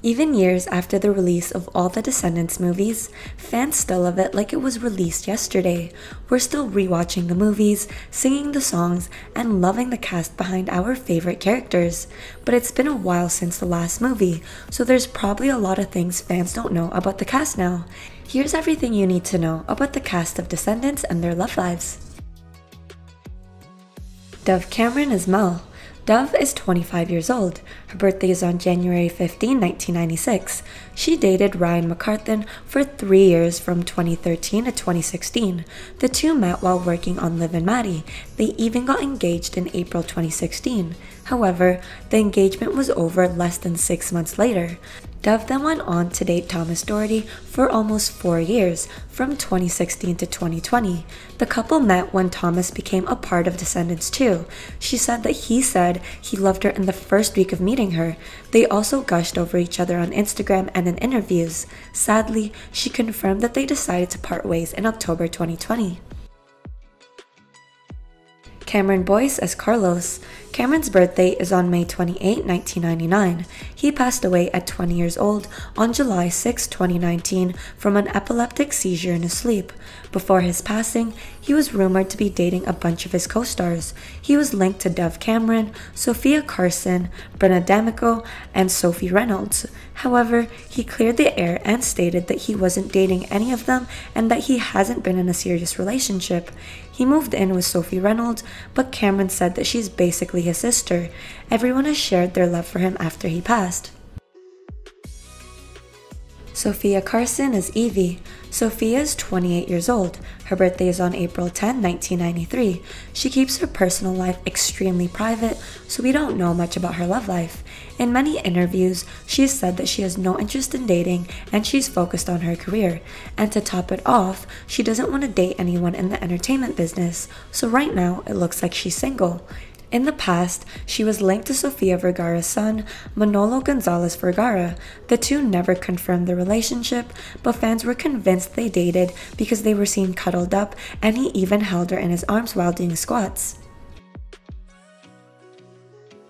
Even years after the release of all the Descendants movies, fans still love it like it was released yesterday. We're still rewatching the movies, singing the songs, and loving the cast behind our favorite characters. But it's been a while since the last movie, so there's probably a lot of things fans don't know about the cast now. Here's everything you need to know about the cast of Descendants and their love lives. Dove Cameron is Mal. Dove is 25 years old. Her birthday is on January 15, 1996. She dated Ryan McCartan for three years from 2013 to 2016. The two met while working on Liv and Maddie. They even got engaged in April 2016. However, the engagement was over less than six months later. Dove then went on to date Thomas Doherty for almost four years, from 2016 to 2020. The couple met when Thomas became a part of Descendants too. She said that he said he loved her in the first week of meeting her. They also gushed over each other on Instagram and in interviews. Sadly, she confirmed that they decided to part ways in October 2020. Cameron Boyce as Carlos. Cameron's birthday is on May 28, 1999. He passed away at 20 years old on July 6, 2019 from an epileptic seizure in his sleep. Before his passing, he was rumored to be dating a bunch of his co-stars. He was linked to Dove Cameron, Sofia Carson, Brenna D'Amico, and Sophie Reynolds. However, he cleared the air and stated that he wasn't dating any of them and that he hasn't been in a serious relationship. He moved in with Sophie Reynolds, but Cameron said that she's basically his sister. Everyone has shared their love for him after he passed. Sofia Carson is Evie. Sofia is 28 years old. Her birthday is on April 10, 1993. She keeps her personal life extremely private, so we don't know much about her love life. In many interviews, she has said that she has no interest in dating and she's focused on her career. And to top it off, she doesn't want to date anyone in the entertainment business, so right now it looks like she's single. In the past, she was linked to Sofia Vergara's son, Manolo Gonzalez Vergara. The two never confirmed the relationship, but fans were convinced they dated because they were seen cuddled up and he even held her in his arms while doing squats.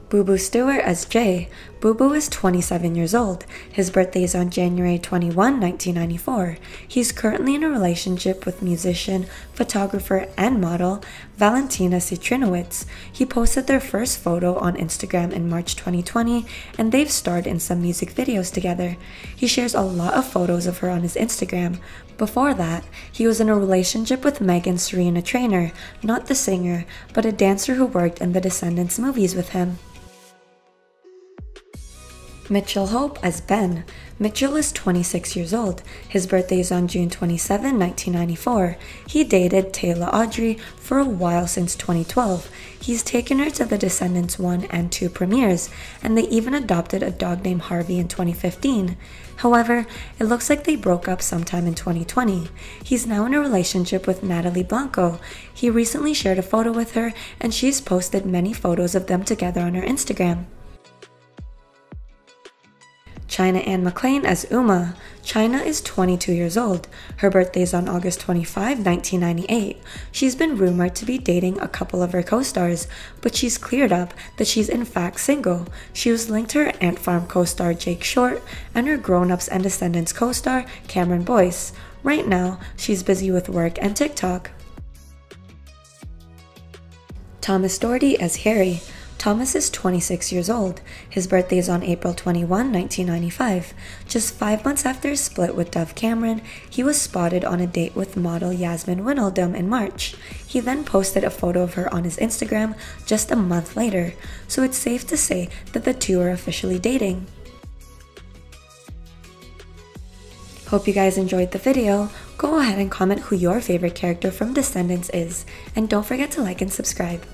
Boo Boo Stewart as Jay. Boo Boo is 27 years old. His birthday is on January 21, 1994. He's currently in a relationship with musician, photographer, and model Valentina Citrinowicz. He posted their first photo on Instagram in March 2020, and they've starred in some music videos together. He shares a lot of photos of her on his Instagram. Before that, he was in a relationship with Megan Serena Trainor, not the singer, but a dancer who worked in the Descendants movies with him. Mitchell Hope as Ben. Mitchell is 26 years old. His birthday is on June 27, 1994. He dated Taylor Audrey for a while since 2012. He's taken her to the Descendants 1 and 2 premieres, and they even adopted a dog named Harvey in 2015. However, it looks like they broke up sometime in 2020. He's now in a relationship with Natalie Blanco. He recently shared a photo with her, and she's posted many photos of them together on her Instagram. China Anne McClain as Uma. China is 22 years old. Her birthday is on August 25, 1998. She's been rumored to be dating a couple of her co-stars, but she's cleared up that she's in fact single. She was linked to her Ant Farm co-star Jake Short and her Grown Ups and Descendants co-star Cameron Boyce. Right now, she's busy with work and TikTok. Thomas Doherty as Harry. Thomas is 26 years old. His birthday is on April 21, 1995. Just five months after his split with Dove Cameron, he was spotted on a date with model Yasmin Wijnaldum in March. He then posted a photo of her on his Instagram just a month later, so it's safe to say that the two are officially dating. Hope you guys enjoyed the video. Go ahead and comment who your favorite character from Descendants is, and don't forget to like and subscribe.